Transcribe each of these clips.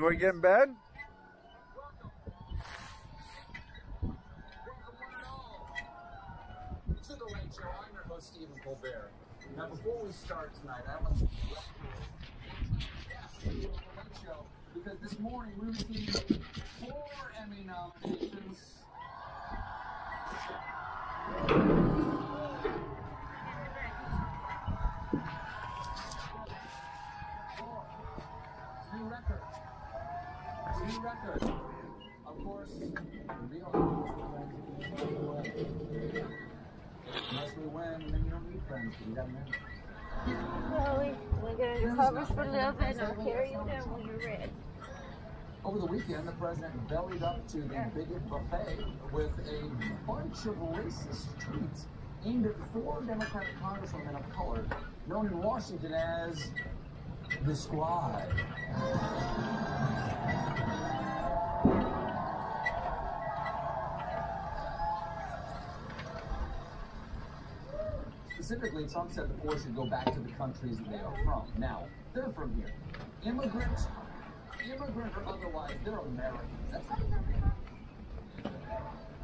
You want to get in bed? the Stephen Colbert. Now, before we start tonight, I want to yes, the Late Show because this morning we received four Emmy nominations. Record. Of course, real. Unless we win, then you don't need friends. You got me. Chloe, we're gonna cover for a little bit and I'll carry you down when you're ready. Over the weekend, the president bellied up to the bigot buffet with a bunch of racist tweets aimed at four Democratic congresswomen of color, known in Washington as the Squad. Specifically, Trump said the poor should go back to the countries that they are from. Now, they're from here. Immigrants, immigrant or otherwise, they're Americans. That's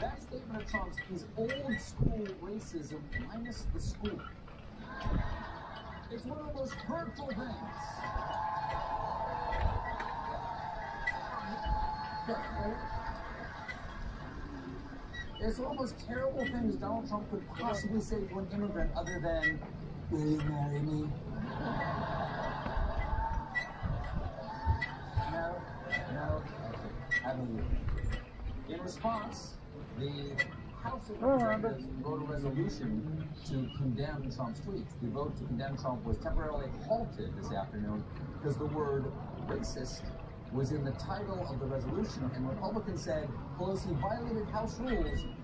that statement of Trump's is old school racism minus the school. It's one of the most hurtful things. It's one of the most terrible things Donald Trump could possibly say to an immigrant other than, Will you marry me? No, no, I believe. In response, the House of Representatives wrote a resolution to condemn Trump's tweets. The vote to condemn Trump was temporarily halted this afternoon because the word racist was in the title of the resolution, and Republicans said Pelosi violated House rules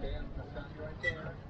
They emphasize right there.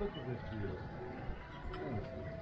Look at this view.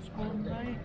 Frisbee school tonight.